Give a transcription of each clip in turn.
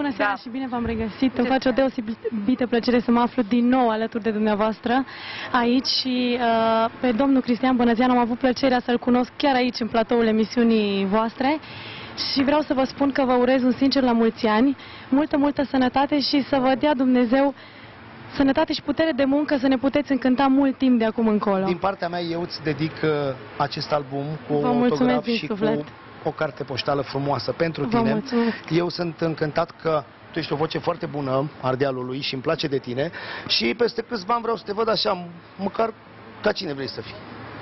bună seara Da. și bine v-am regăsit. Îmi face o deosebită plăcere să mă aflu din nou alături de dumneavoastră aici și uh, pe domnul Cristian Bănățean am avut plăcerea să-l cunosc chiar aici în platoul emisiunii voastre și vreau să vă spun că vă urez un sincer la mulți ani, multă, multă sănătate și să vă dea Dumnezeu sănătate și putere de muncă să ne puteți încânta mult timp de acum încolo. Din partea mea, eu îți dedic uh, acest album cu Vă un mulțumesc autograf din și suflet. cu o carte poștală frumoasă pentru Vă tine. mulțumesc. Eu sunt încântat că tu ești o voce foarte bună, Ardealului, și îmi place de tine. Și peste câțiva ani vreau să te văd așa, măcar ca cine vrei să fii.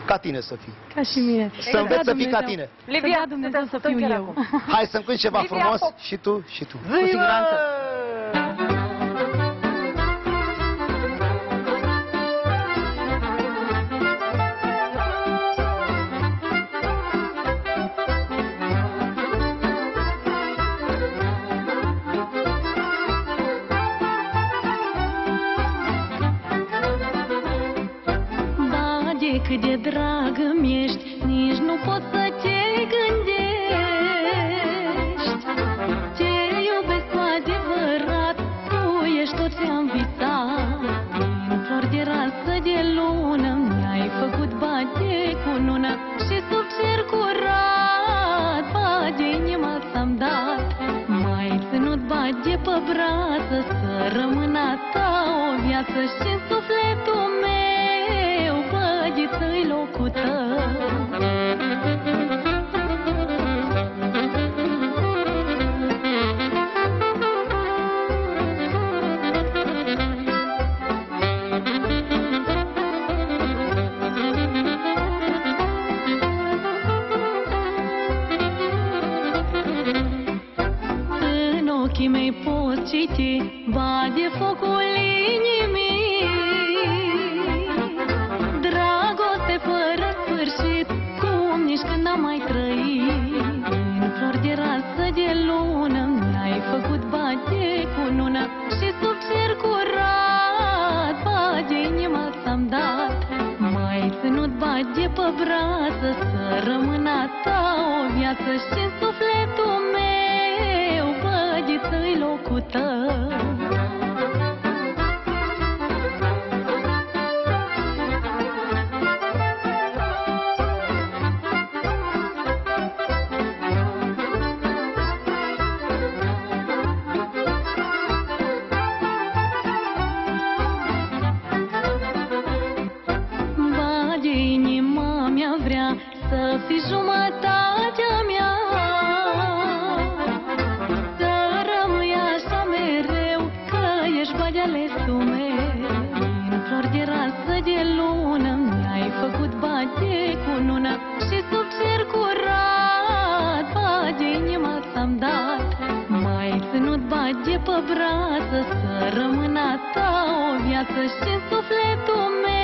Ca tine să fii. Ca și mine. Să înveți să fii ca Dumnezeu- tine. Să Livia, dea Dumnezeu suntem să fiu chiar eu. acum. Hai să-mi cânti ceva Livia, frumos hop. și tu, și tu. Cu siguranță. Cât de drag îmi ești, nici nu pot să te gândești. Te iubesc cu adevărat, tu ești tot ce-am visat. Din flori de rasă de lună, mi-ai făcut bate cu nună și sub cer curat, bage inima ți-am dat. Mai ținut bage pe brață, să rămână a ta o viață și în sufletul meu, ochii mei pot citi Bade focul inimii. Dragoste fără sfârșit Cum nici când n-am mai trăit. În flori de rasă de lună Mi-ai făcut bade cu nună Și sub cer curat Bade inima ți-am dat. Mai ținut bade pe brață Să rămână a ta o viață și în sufletul meu Băgiță-i locul tău ți-am dat. Mai ținut bage pe brață să rămână a ta o viață și în sufletul meu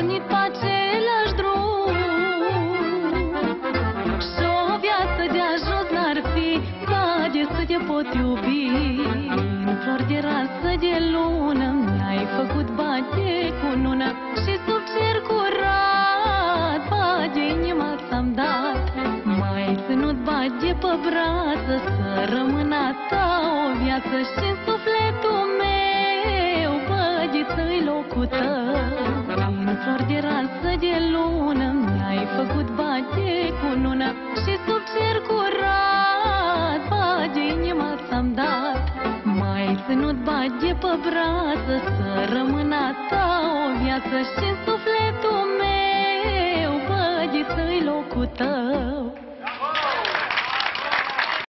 pornit pe același drum. Și o viață de ajuns n-ar fi Bage să te pot iubi. În flori de rasă de lună Mi-ai făcut bate cu nună Și sub cer curat Bage inima ți-am dat. Mai ținut bage pe brață Să rămână a ta o viață și în sufletul meu Băgiță-i locul tău brață Să rămână a ta o viață și în sufletul meu Băgiță-i locul tău